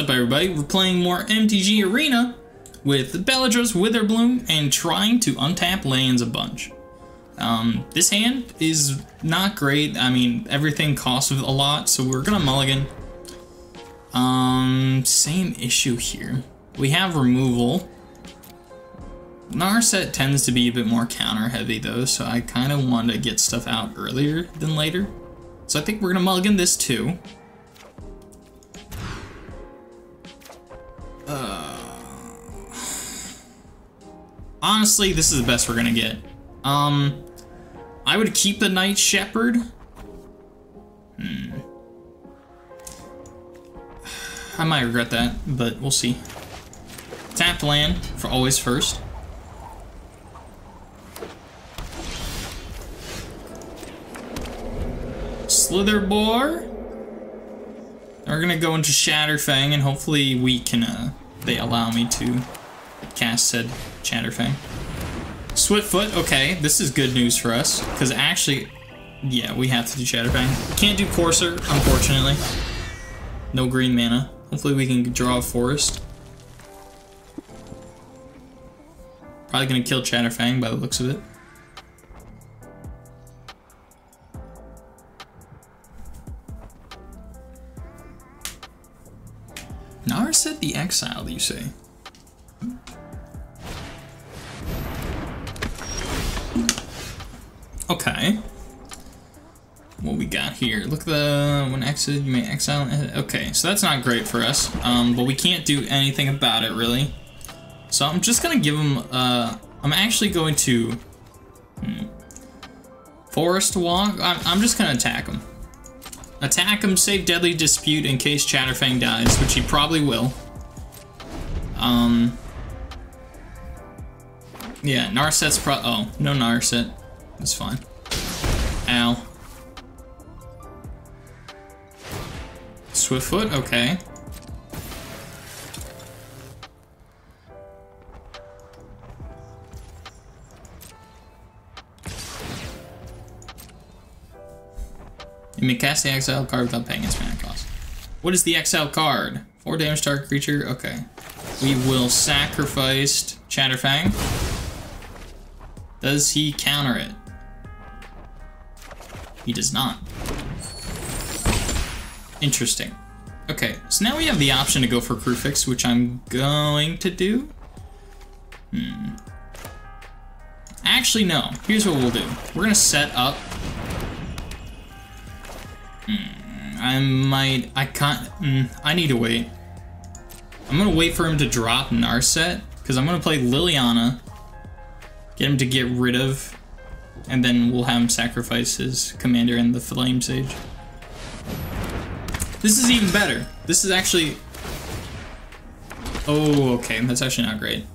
Up, everybody? We're playing more MTG Arena with Beledros Witherbloom and trying to untap lands a bunch. Um, this hand is not great. I mean, everything costs a lot, so we're gonna mulligan. Um, same issue here. We have removal. Narset tends to be a bit more counter heavy though, so I kind of want to get stuff out earlier than later. So I think we're gonna mulligan this too. Honestly, this is the best we're gonna get. Um, I would keep the Night Shepherd. Hmm. I might regret that, but we'll see. Tap land for always first. Slitherbore. We're gonna go into Chatterfang, and hopefully we can, uh, they allow me to cast said Chatterfang. Swiftfoot, okay, this is good news for us, because actually, yeah, we have to do Chatterfang. Can't do Courser, unfortunately. No green mana. Hopefully we can draw a forest. Probably gonna kill Chatterfang by the looks of it. Narset the Exile, you say? Okay. What we got here? Look at the when exit you may exile. Okay, so that's not great for us. Um, but we can't do anything about it really. So I'm just gonna give him. Uh, I'm actually going to. Hmm, Forest Walk. I'm, I'm just gonna attack him. Attack him, save Deadly Dispute in case Chatterfang dies, which he probably will. Um. Yeah, Narset's pro- oh, no Narset. That's fine. Ow. Swiftfoot, okay. You may cast the exile card without paying its mana cost. What is the exile card? Four damage target creature, okay. We will sacrifice Chatterfang. Does he counter it? He does not. Interesting. Okay, so now we have the option to go for Kruphix, which I'm going to do. Hmm. Actually, no. Here's what we'll do. We're gonna set up. Hmm. I might. I can't. Hmm, I need to wait. I'm gonna wait for him to drop Narset because I'm gonna play Liliana. Get him to get rid of and then we'll have him sacrifice his commander and the Flame Sage. This is even better. This is actually... Oh, okay. That's actually not great.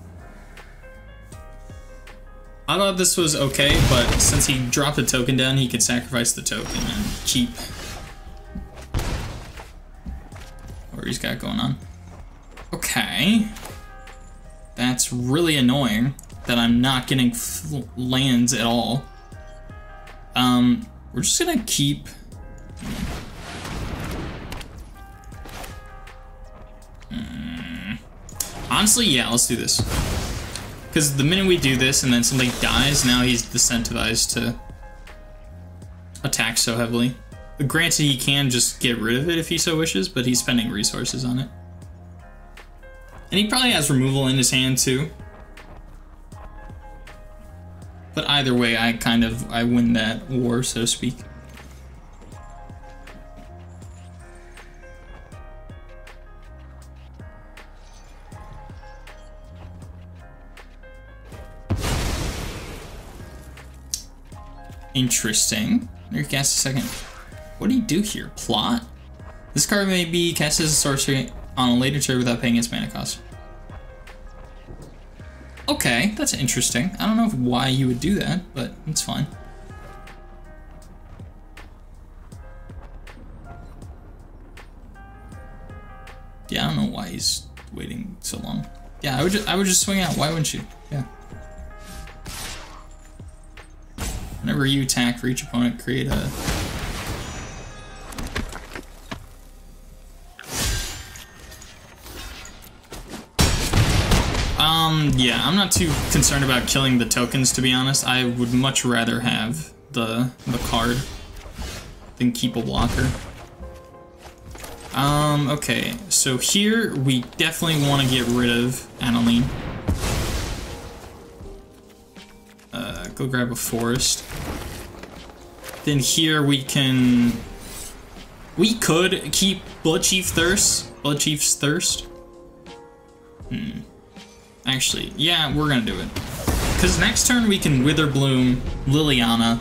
I thought this was okay, but since he dropped the token down, he could sacrifice the token and keep... What he's got going on. Okay. That's really annoying that I'm not getting lands at all. Um, we're just gonna keep... Mm. Honestly, yeah, let's do this. Because the minute we do this and then something dies, now he's incentivized to attack so heavily. Granted, he can just get rid of it if he so wishes, but he's spending resources on it. And he probably has removal in his hand too. Either way, I kind of, I win that war, so to speak. Interesting. Here, cast a second. What do you do here? Plot? This card may be cast as a sorcery on a later turn without paying its mana cost. Okay, that's interesting. I don't know why you would do that, but it's fine. Yeah, I don't know why he's waiting so long. Yeah, I would just, I would just swing out. Why wouldn't you? Yeah. Whenever you attack for each opponent, create a Yeah, I'm not too concerned about killing the tokens, to be honest. I would much rather have the, the card than keep a blocker. Um, okay, so here we definitely want to get rid of Aniline. Uh, go grab a forest. Then here we can... We could keep Blood Bloodchief Thirst. Bloodchief's Thirst. Hmm. Actually, yeah, we're gonna do it. Because next turn we can Witherbloom, Liliana,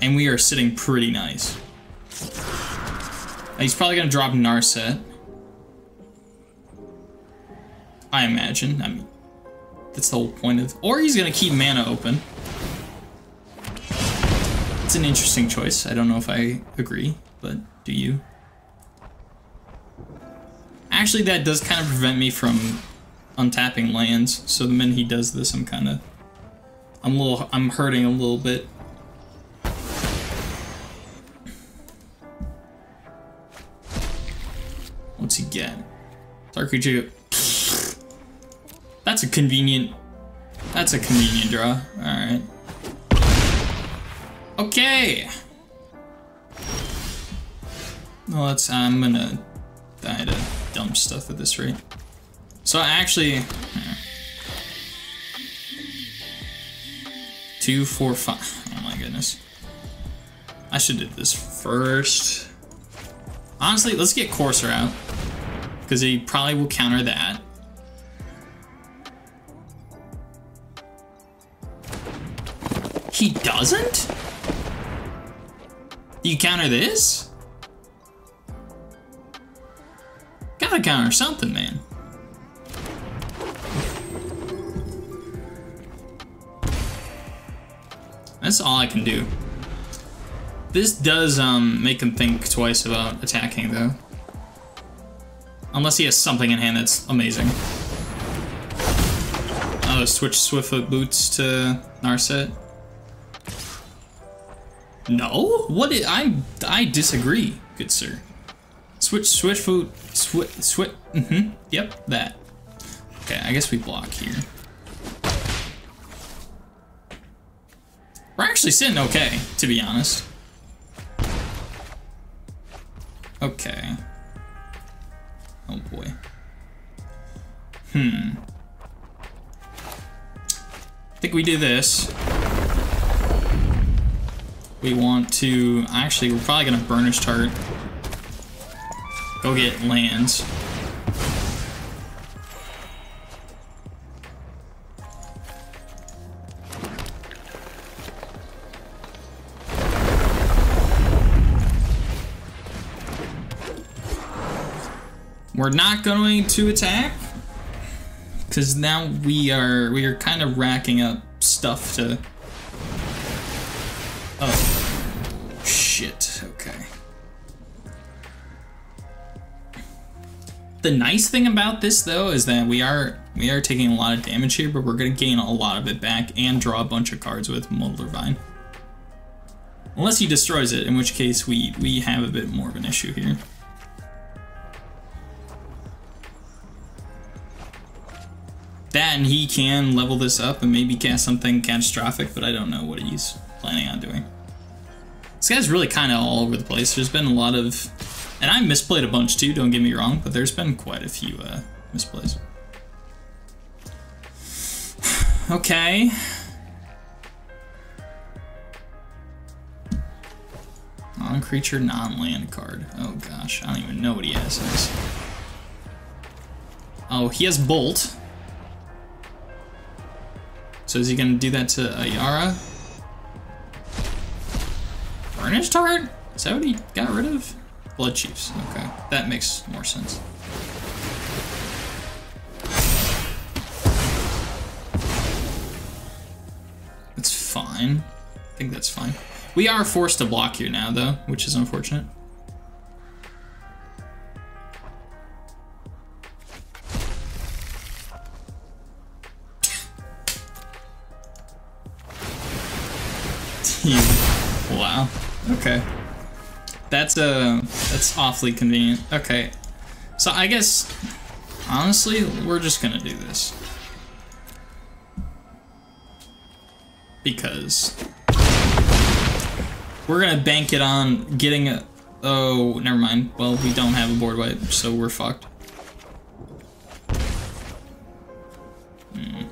and we are sitting pretty nice. Uh, he's probably gonna drop Narset. I imagine. I mean, that's the whole point of... Or he's gonna keep mana open. It's an interesting choice. I don't know if I agree, but do you? Actually, that does kind of prevent me from untapping lands, so the minute he does this, I'm kind of... I'm a little... I'm hurting a little bit. He get? Dark creature... That's a convenient... That's a convenient draw. Alright. Okay! Well, let's... I'm gonna die to dumb stuff at this rate. So I actually... two four five. Oh my goodness. I should do this first. Honestly, let's get Courser out. Because he probably will counter that. He doesn't? You counter this? Gotta counter something, man. That's all I can do. This does um, make him think twice about attacking, though. Unless he has something in hand that's amazing. Oh, switch Swiftfoot Boots to Narset. No? What I I disagree, good sir. Switch Swiftfoot Swit Swit mm-hmm. Yep, that. Okay, I guess we block here. Actually sitting okay, to be honest. Okay. Oh boy. Hmm. I think we do this. We want to... Actually, we're probably going to Burnished Hart. Go get lands. We're not going to attack because now we are we are kind of racking up stuff to. Oh, shit. Okay. The nice thing about this though is that we are we are taking a lot of damage here, but we're gonna gain a lot of it back and draw a bunch of cards with Moldervine. Unless he destroys it, in which case we we have a bit more of an issue here. And he can level this up and maybe cast something catastrophic, but I don't know what he's planning on doing. This guy's really kind of all over the place. There's been a lot of... And I misplayed a bunch too, don't get me wrong, but there's been quite a few uh, misplays. okay. Non-creature, non-land card. Oh gosh, I don't even know what he has. Oh, he has Bolt. So is he gonna do that to uh, Ayara? Burnished Hart? Is that what he got rid of? Blood Chiefs, okay. That makes more sense. That's fine. I think that's fine. We are forced to block here now, though, which is unfortunate. Wow. Okay. That's uh that's awfully convenient. Okay. So I guess honestly, we're just gonna do this. because we're gonna bank it on getting a. Oh, never mind. Well, we don't have a board wipe, so we're fucked. Hmm.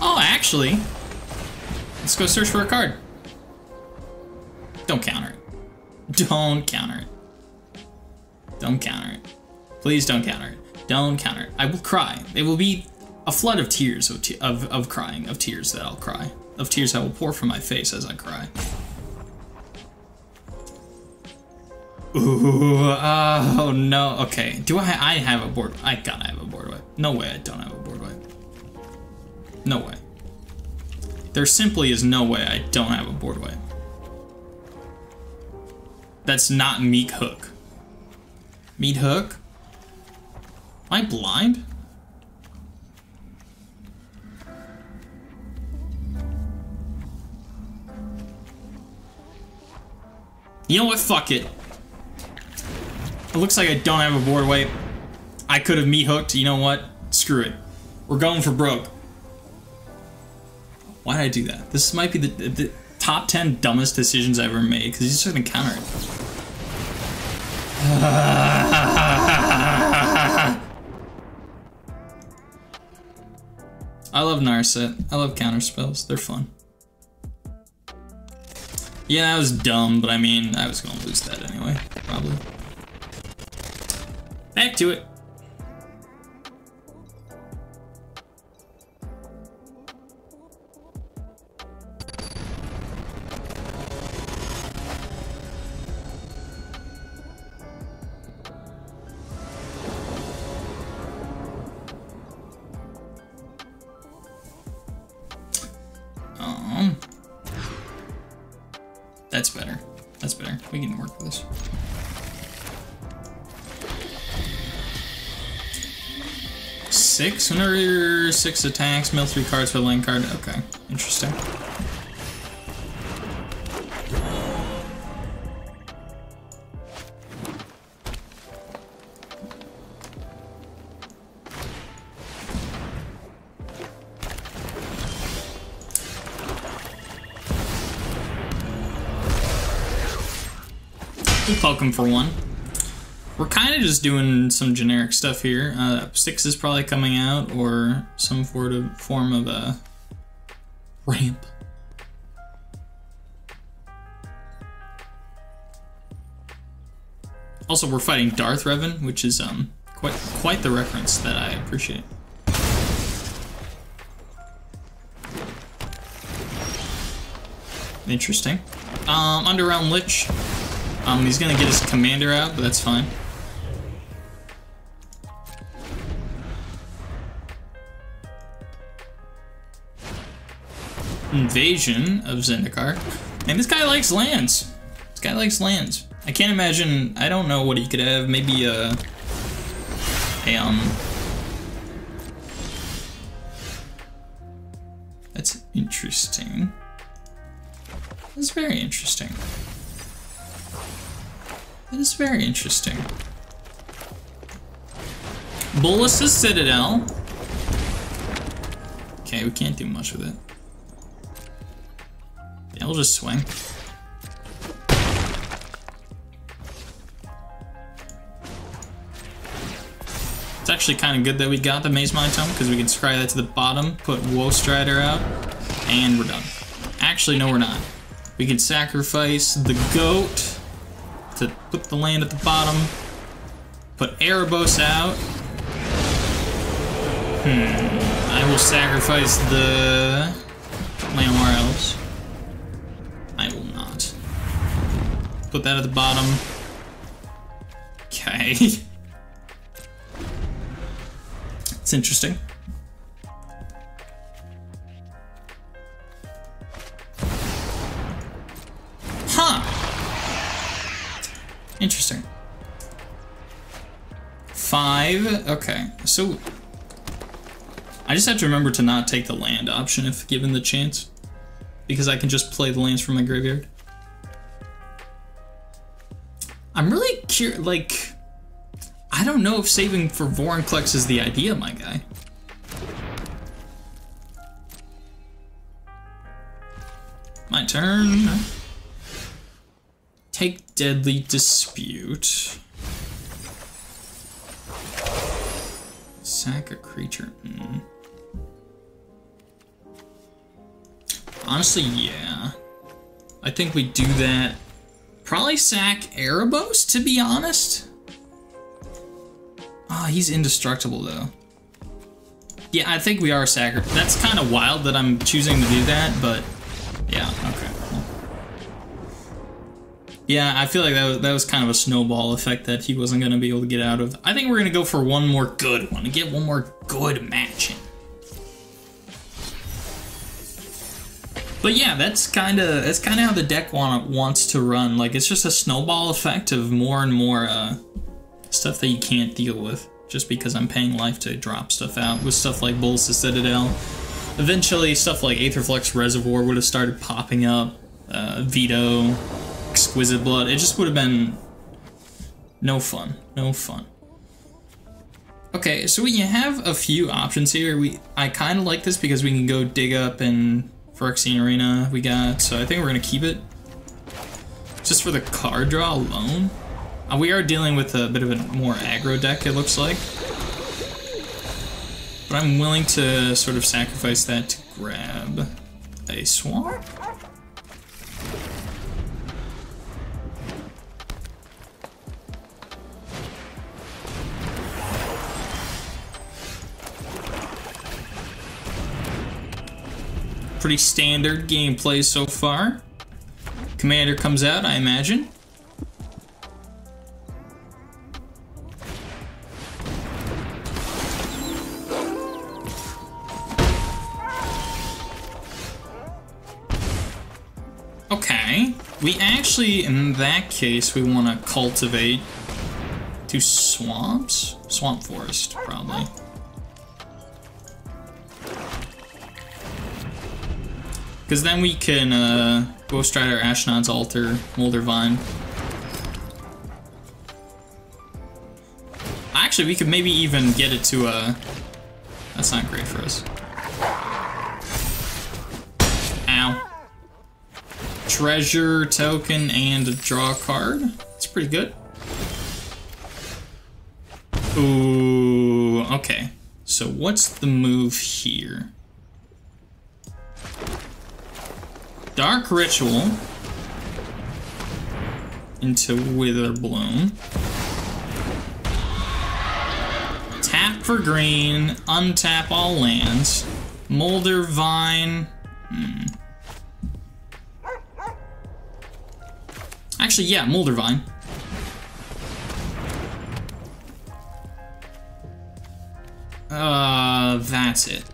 Oh, actually, let's go search for a card. Don't counter it. Don't counter it. Don't counter it. Please don't counter it. Don't counter it. I will cry. It will be a flood of tears of, of, of crying, of tears that I'll cry. Of tears that will pour from my face as I cry. Ooh, oh no. Okay, do I? I have a board. I gotta have a board wipe. No way, I don't have a board wipe. No way. There simply is no way I don't have a board wipe. That's not Meat Hook. Meat Hook? Am I blind? You know what? Fuck it. It looks like I don't have a board wipe. I could have meat hooked. You know what? Screw it. We're going for broke. Why did I do that? This might be the, the top 10 dumbest decisions I ever made because he's just gonna counter it. I love Narset. I love counter spells. They're fun. Yeah, that was dumb, but I mean, I was gonna lose that anyway, probably. Back to it. Six attacks, mill three cards for the lane card. Okay, interesting. Him for one. We're kind of just doing some generic stuff here. Uh, six is probably coming out, or some sort of form of a ramp. Also, we're fighting Darth Revan, which is um quite quite the reference that I appreciate. Interesting. Um, Underground Lich. Um, he's gonna get his commander out, but that's fine. Invasion of Zendikar. And this guy likes lands. This guy likes lands. I can't imagine, I don't know what he could have, maybe a, a um, that's interesting. That's very interesting. That is very interesting. Bolas's Citadel. Okay, we can't do much with it. Yeah, we'll just swing. It's actually kind of good that we got the Mazemind Tome because we can scry that to the bottom, put Woe Strider out, and we're done. Actually, no, we're not. We can sacrifice the goat to put the land at the bottom, put Erebos out. Hmm. I will sacrifice the Llanowar Elves. I Put that at the bottom. Okay. it's interesting. Huh. Interesting. Five. Okay. So I just have to remember to not take the land option if given the chance. Because I can just play the lands from my graveyard. Like... I don't know if saving for Vorinclex is the idea, my guy. my turn. Take Deadly Dispute. Sack a creature. Mm. Honestly, yeah. I think we do that. Probably sack Erebos, to be honest. Ah, oh, he's indestructible, though. Yeah, I think we are sacker. That's kind of wild that I'm choosing to do that, but yeah, okay. Yeah, I feel like that was, that was kind of a snowball effect that he wasn't going to be able to get out of. I think we're going to go for one more good one, get one more good match in. But yeah, that's kind of that's kind of how the deck want, wants to run. Like it's just a snowball effect of more and more uh, stuff that you can't deal with just because I'm paying life to drop stuff out with stuff like Bolas's Citadel. Eventually, stuff like Aetherflux Reservoir would have started popping up. Uh, Vito, Exquisite Blood. It just would have been no fun. No fun. Okay, so we have a few options here. We I kind of like this because we can go dig up and Phyrexian Arena we got, so I think we're gonna keep it. Just for the card draw alone. Uh, we are dealing with a bit of a more aggro deck, it looks like. But I'm willing to sort of sacrifice that to grab a swamp. Pretty standard gameplay so far. Commander comes out, I imagine. Okay. We actually, in that case, we want to cultivate two swamps? Swamp forest, probably. Because then we can uh, Ghost Rider, Ashnod's Altar, Moldervine. Actually, we could maybe even get it to a... That's not great for us. Ow. Treasure, token, and a draw card. It's pretty good. Ooh, okay. So what's the move here? Dark Ritual into Witherbloom. Tap for green, untap all lands. Moldervine. Hmm. Actually, yeah, Moldervine. Uh, that's it.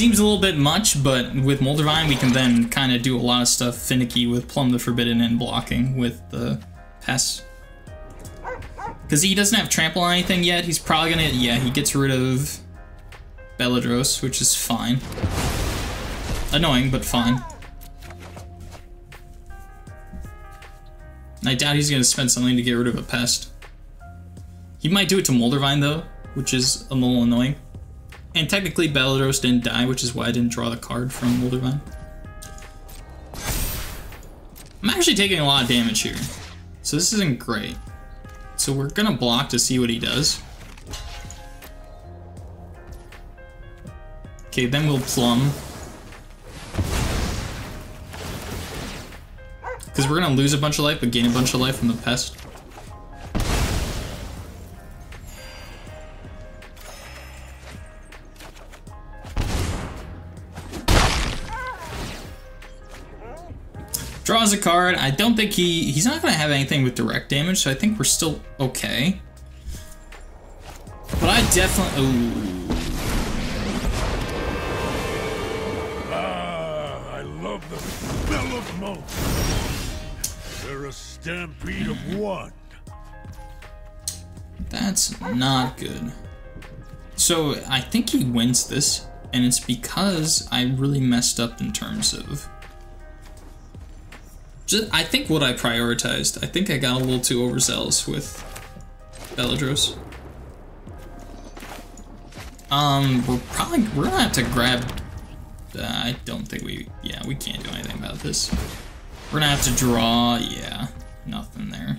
Seems a little bit much, but with Moldervine, we can then kind of do a lot of stuff finicky with Plumb the Forbidden and blocking with the pests. Because he doesn't have trample on anything yet, he's probably gonna, yeah, he gets rid of Beledros, which is fine. Annoying, but fine. I doubt he's gonna spend something to get rid of a pest. He might do it to Moldervine though, which is a little annoying. And technically Beledros didn't die, which is why I didn't draw the card from Moldervine. I'm actually taking a lot of damage here. So this isn't great. So we're gonna block to see what he does. Okay, then we'll plumb. Because we're gonna lose a bunch of life, but gain a bunch of life from the pest. Draws a card. I don't think he... He's not going to have anything with direct damage, so I think we're still okay. But I definitely... Ooh. Ah, I love the smell of smoke. They're a stampede of one. That's not good. So I think he wins this, and it's because I really messed up in terms of just, I think what I prioritized. I think I got a little too overzealous with Beledros. Um, we're probably we're gonna have to grab Uh, I don't think we, yeah, we can't do anything about this. We're gonna have to draw, yeah, nothing there.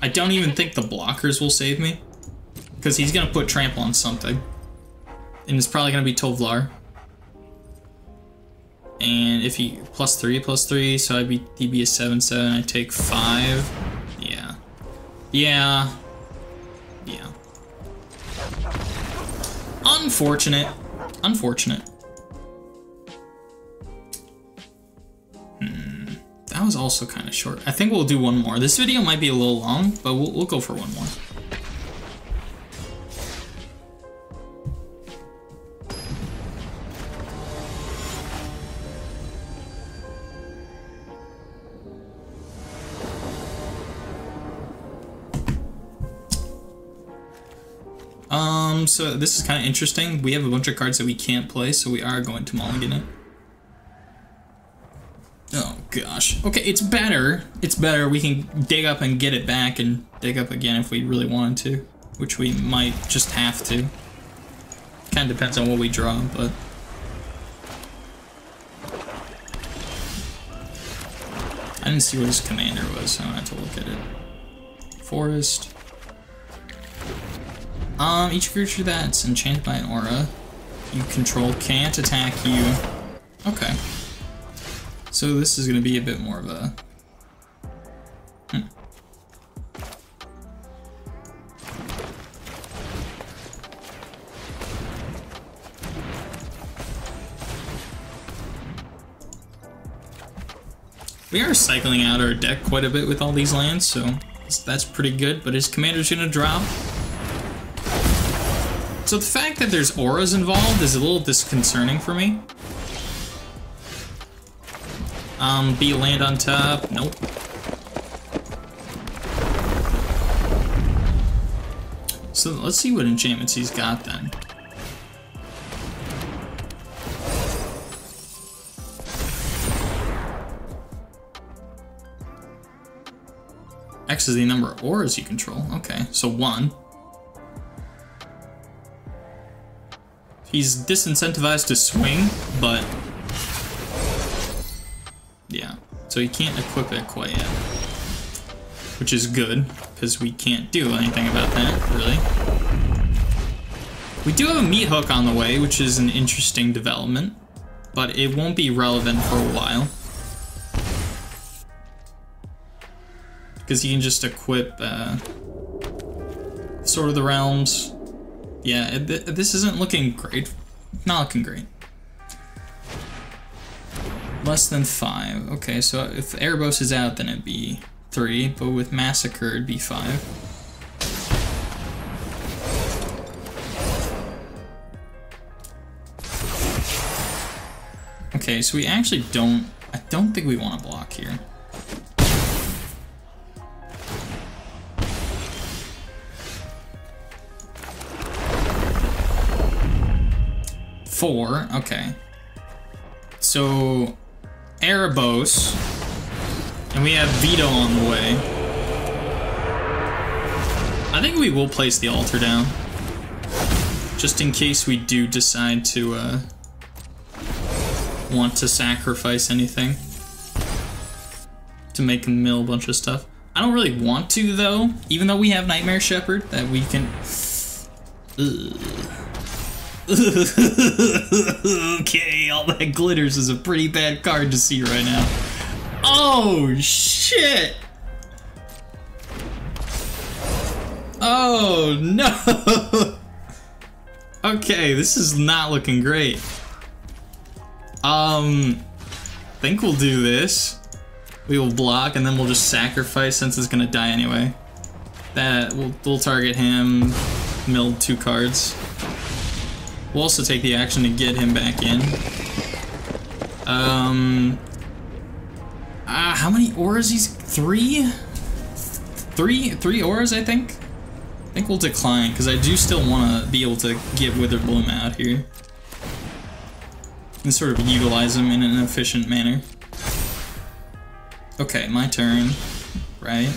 I don't even think the blockers will save me. Because he's gonna put trample on something. And it's probably gonna be Tovolar. And if he plus three, plus three, so I'd be be a seven seven. I take five. Yeah, yeah, yeah. Unfortunate. Unfortunate. Hmm. That was also kind of short. I think we'll do one more. This video might be a little long, but we'll, we'll go for one more. Um, so this is kind of interesting. We have a bunch of cards that we can't play, so we are going to mulligan it. Oh gosh. Okay, it's better. It's better. We can dig up and get it back and dig up again if we really wanted to, which we might just have to. Kind of depends on what we draw, but. I didn't see what his commander was, so I had to look at it. Forest. Um, each creature that's enchanted by an aura you control can't attack you. Okay. So this is gonna be a bit more of a... Hmm. We are cycling out our deck quite a bit with all these lands, so that's pretty good, but his commander's gonna drop. So the fact that there's auras involved is a little disconcerting for me. Um, be land on top. Nope. So let's see what enchantments he's got then. X is the number of auras you control. Okay, so one. He's disincentivized to swing, but... Yeah, so he can't equip it quite yet. Which is good, because we can't do anything about that, really. We do have a meat hook on the way, which is an interesting development, but it won't be relevant for a while. Because he can just equip uh, Sword of the Realms, yeah, this isn't looking great. Not looking great. Less than five. Okay, so if Erebos is out, then it'd be three, but with Massacre, it'd be five. Okay, so we actually don't... I don't think we want to block here. Four, okay. So, Erebos, and we have Vito on the way. I think we will place the altar down. Just in case we do decide to, uh, want to sacrifice anything. To make him mill a bunch of stuff. I don't really want to, though, even though we have Nightmare Shepherd that we can... Ugh. okay, all that glitters is a pretty bad card to see right now. Oh, shit! Oh, no! okay, this is not looking great. Um, think we'll do this. We will block, and then we'll just sacrifice since it's gonna die anyway. That, we'll, we'll target him, milled two cards. We'll also take the action to get him back in. Um... Uh, how many auras he's... Three? Three? Three I think? I think we'll decline, because I do still want to be able to get Witherbloom out here. And sort of utilize him in an efficient manner. Okay, my turn. Right.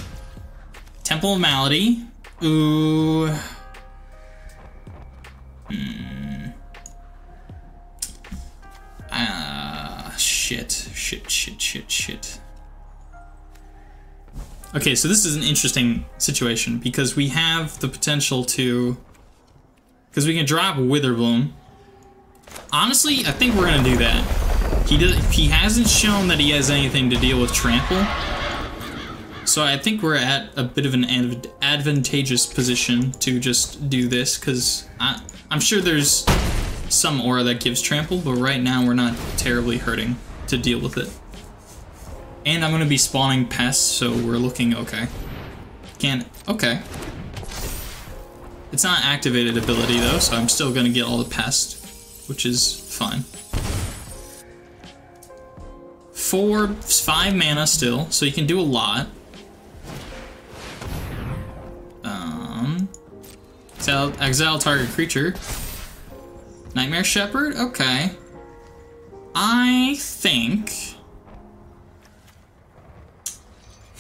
Temple of Malady. Ooh... Hmm. Shit, shit, shit, shit, shit. Okay, so this is an interesting situation because we have the potential to... Because we can drop Witherbloom. Honestly, I think we're gonna do that. He does. He hasn't shown that he has anything to deal with Trample. So I think we're at a bit of an adv advantageous position to just do this, because I'm sure there's some aura that gives Trample, but right now we're not terribly hurting to deal with it. And I'm going to be spawning pests, so we're looking okay. Can't... okay. It's not activated ability though, so I'm still going to get all the pests, which is fine. Four, five mana still, so you can do a lot. Um, exile, exile target creature. Nightmare Shepherd? Okay. I think...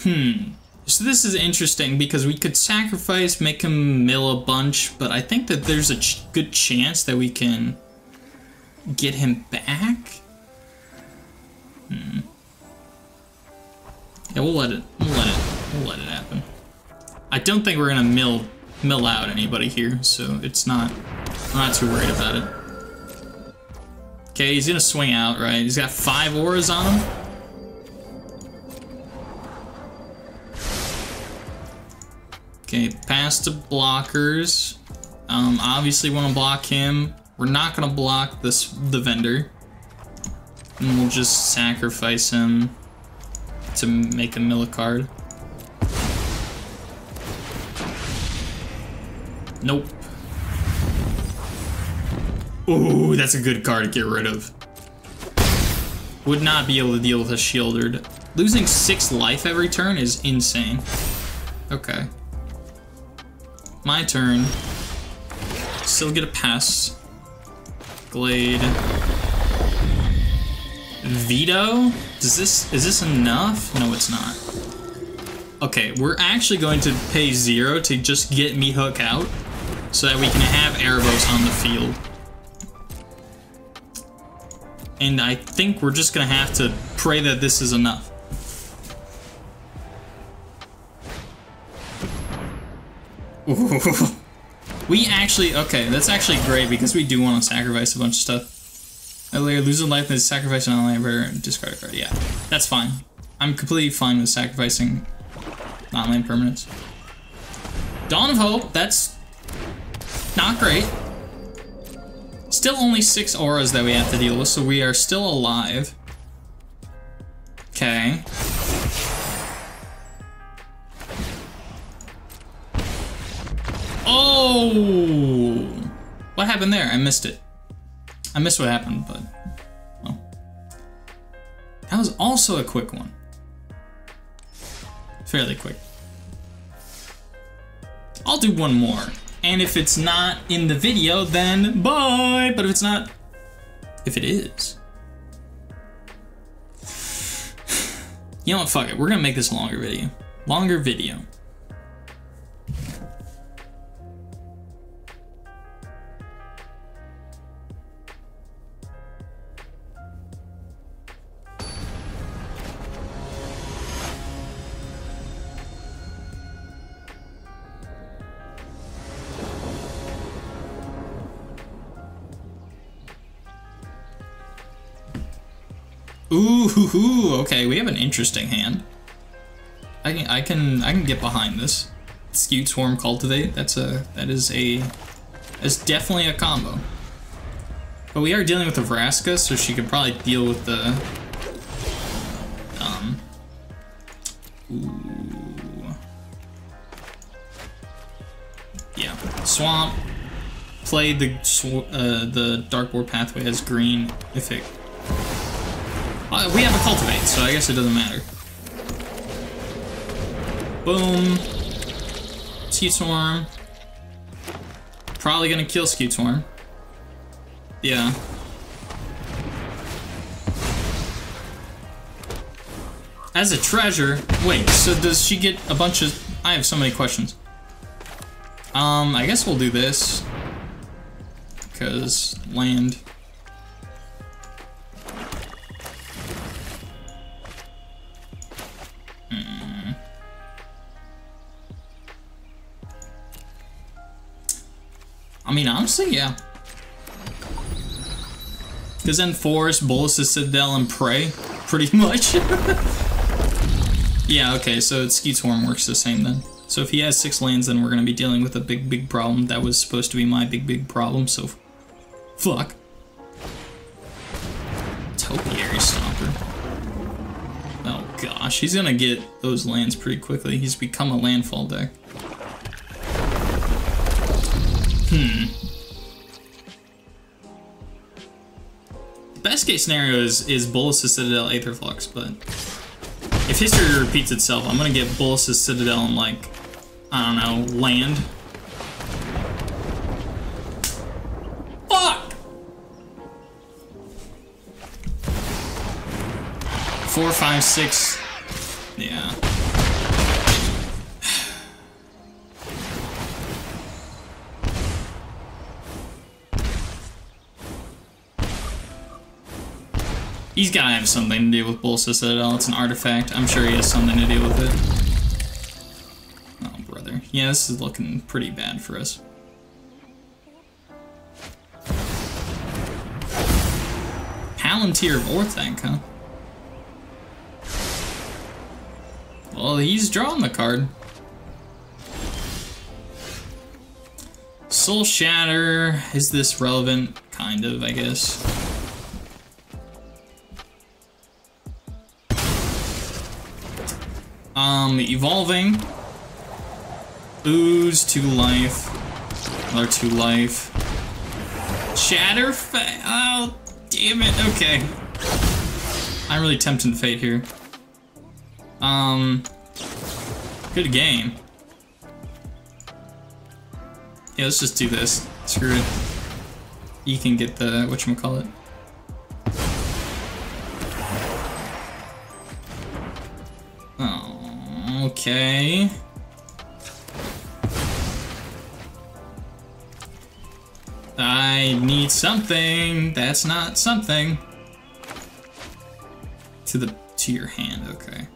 Hmm. So this is interesting because we could sacrifice, make him mill a bunch, but I think that there's a ch good chance that we can get him back. Hmm. Yeah, we'll let it. We'll let it. We'll let it happen. I don't think we're gonna mill mill out anybody here, so it's not. I'm not too worried about it. Okay, he's gonna swing out, right? He's got five auras on him. Okay, past the blockers. Um, obviously want to block him. We're not gonna block this the vendor. And we'll just sacrifice him to make a mill card. Nope. Ooh, that's a good card to get rid of. Would not be able to deal with a shielded. Losing six life every turn is insane. Okay. My turn. Still get a pass. Glade. Vito? Does this, is this enough? No, it's not. Okay, we're actually going to pay zero to just get me hook out so that we can have Erebos on the field. And I think we're just gonna have to pray that this is enough. We actually, okay, that's actually great because we do want to sacrifice a bunch of stuff. Earlier, lose a life and sacrifice an online and discard a card. Yeah, that's fine. I'm completely fine with sacrificing non-land permanents. Dawn of Hope, that's not great. Still only six auras that we have to deal with, so we are still alive. Okay. Oh! What happened there? I missed it. I missed what happened, but... Well. That was also a quick one. Fairly quick. I'll do one more. And if it's not in the video, then bye! But if it's not... If it is... You know what, fuck it. We're gonna make this a longer video. Longer video. Ooh, okay, we have an interesting hand. I can, I can, I can get behind this. Skewed Swarm Cultivate. That's a, that is a, that's definitely a combo. But we are dealing with a Vraska, so she could probably deal with the, um, ooh, yeah, Swamp. Play the uh, the Darkbore pathway as green if it uh, we have a cultivate, so I guess it doesn't matter. Boom. Swarm. Probably gonna kill Swarm. Yeah. As a treasure, wait, so does she get a bunch of, I have so many questions. Um, I guess we'll do this. because land. Honestly, yeah. Because then Forest, Bolas's Citadel, and Prey, pretty much. yeah, okay, so Scute Swarm works the same then. So if he has six lands, then we're going to be dealing with a big, big problem. That was supposed to be my big, big problem, so fuck. Topiary Stomper. Oh gosh, he's going to get those lands pretty quickly. He's become a landfall deck. Hmm. Best case scenario is, is Bolas's Citadel Aetherflux, but if history repeats itself, I'm gonna get Bolas's Citadel and like, I don't know, land. Fuck! Four, five, six. He's gotta have something to do with Bolas's Citadel. It's an artifact. I'm sure he has something to do with it. Oh, brother. Yeah, this is looking pretty bad for us. Palantir of Orthanc, huh? Well, he's drawing the card. Soul Shatter. Is this relevant? Kind of, I guess. Um, evolving. Ooze to life. Another to life. Shatter Oh, damn it. Okay. I'm really tempting to fate here. Um, good game. Yeah, let's just do this. Screw it. You can get the, whatchamacallit. Okay. I need something. That's not something. To the to your hand, okay.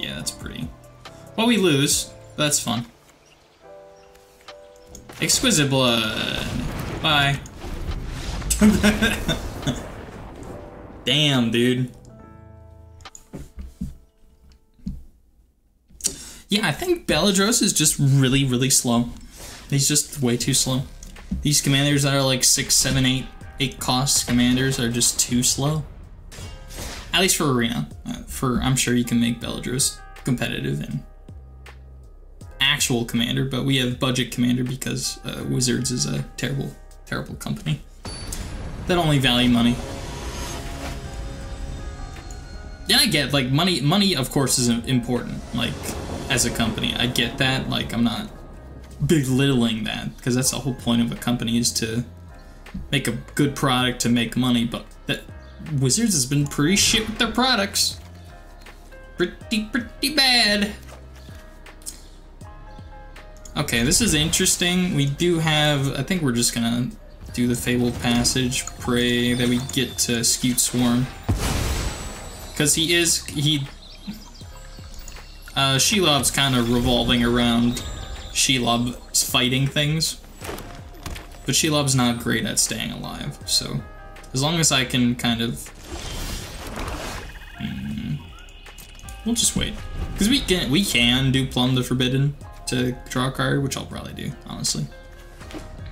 Yeah, that's pretty. Well, we lose. That's fun. Exquisite blood. Bye. Damn, dude. Yeah, I think Beledros is just really, really slow. He's just way too slow. These commanders that are like six, seven, eight, eight cost commanders are just too slow. At least for arena. Uh, for I'm sure you can make Beledros competitive and actual commander, but we have budget commander because uh, Wizards is a terrible, terrible company that only value money. Yeah, I get like money. Money, of course, is important. Like as a company, I get that. Like I'm not belittling that because that's the whole point of a company is to make a good product to make money. But that Wizards has been pretty shit with their products. Pretty, pretty bad. Okay, this is interesting. We do have, I think we're just gonna do the Fabled Passage, pray that we get to Scute Swarm. Because he is, he, uh, Shelob's kind of revolving around Shelob fighting things. But Shelob's not great at staying alive, so as long as I can kind of... Hmm, we'll just wait. Because we can, we can do Plumb the Forbidden to draw a card, which I'll probably do, honestly.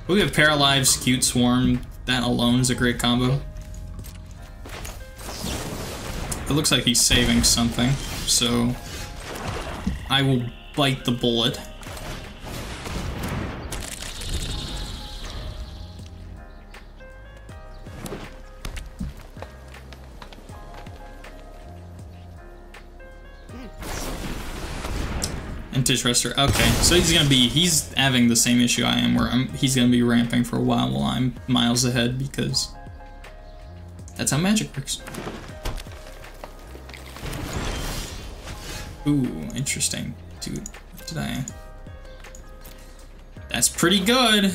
But we have Paralyze, Scute Swarm. That alone is a great combo. It looks like he's saving something, so I will bite the bullet. Vintage Rester. Okay, so he's gonna be, he's having the same issue I am, where I'm, he's gonna be ramping for a while while I'm miles ahead because that's how magic works. Ooh, interesting. Dude, did I... That's pretty good!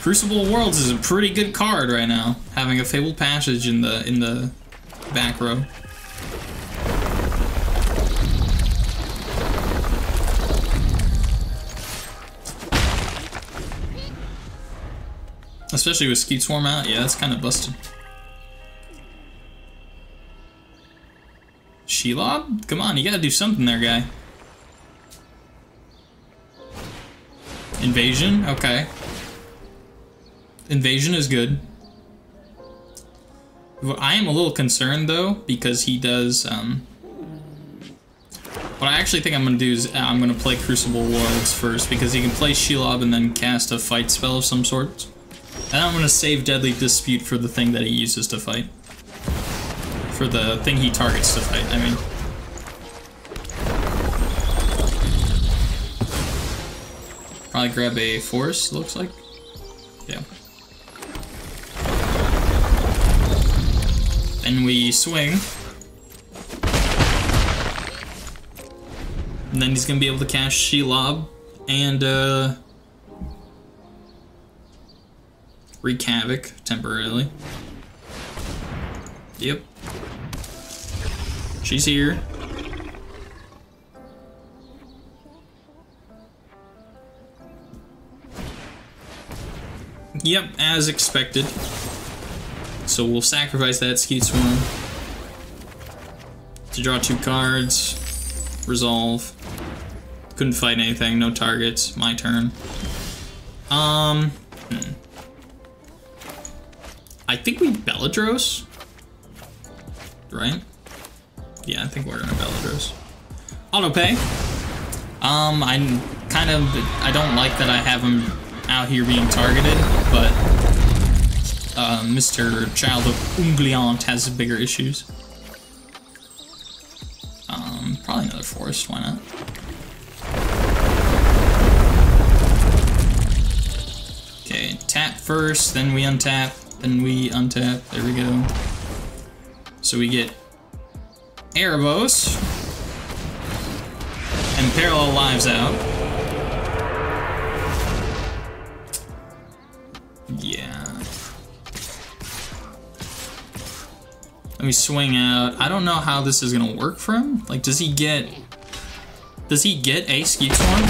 Crucible Worlds is a pretty good card right now, having a Fabled Passage in the in the back row. Especially with Scute Swarm out, yeah, that's kind of busted. Shelob? Come on, you gotta do something there, guy. Invasion? Okay. Invasion is good. I am a little concerned, though, because he does, um... What I actually think I'm gonna do is uh, I'm gonna play Crucible Worlds first, because he can play Shelob and then cast a fight spell of some sort. And I'm gonna save Deadly Dispute for the thing that he uses to fight. For the thing he targets to fight, I mean. Probably grab a force, looks like. Yeah. And we swing. And then he's gonna be able to cast Shelob and uh wreak havoc temporarily. Yep. She's here. Yep, as expected. So we'll sacrifice that Scute Swarm to draw two cards. Resolve. Couldn't fight anything, no targets. My turn. Um, hmm. I think we Beledros. Right? Yeah, I think we're gonna Beledros. Auto pay. Um, I'm kind of, I don't like that I have him out here being targeted, but uh, Mr. Child of Ungoliant has bigger issues. Um, probably another forest, why not? Okay, tap first, then we untap. Then we untap. There we go. So we get Erebos. And Parallel Lives out. Yeah. Let me swing out. I don't know how this is gonna work for him. Like, does he get... Does he get a Scute Swarm?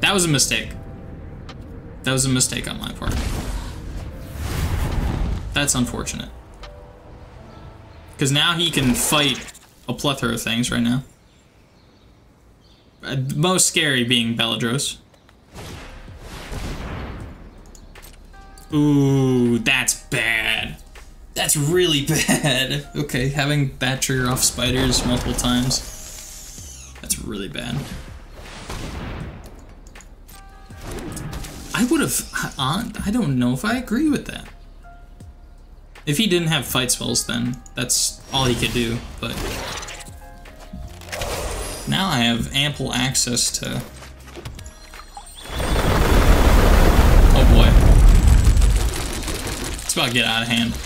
That was a mistake. That was a mistake on my part. That's unfortunate. Because now he can fight a plethora of things right now. Uh, most scary being Beledros. Ooh, that's bad. That's really bad. Okay, having that trigger off spiders multiple times. That's really bad. I would have. I don't know if I agree with that. If he didn't have fight spells, then that's all he could do. But now I have ample access to. Oh boy, it's about to get out of hand.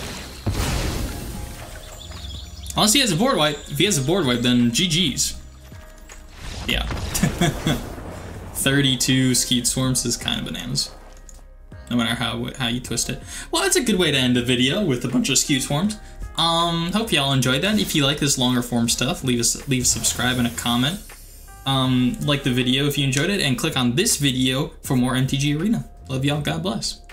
Unless he has a board wipe. If he has a board wipe, then GG's. Yeah. 32 Scute Swarms is kind of bananas. No matter how how you twist it. Well, that's a good way to end a video with a bunch of Scute Swarms. Um, hope y'all enjoyed that. If you like this longer form stuff, leave us leave a subscribe and a comment. Um, like the video if you enjoyed it, and click on this video for more MTG Arena. Love y'all. God bless.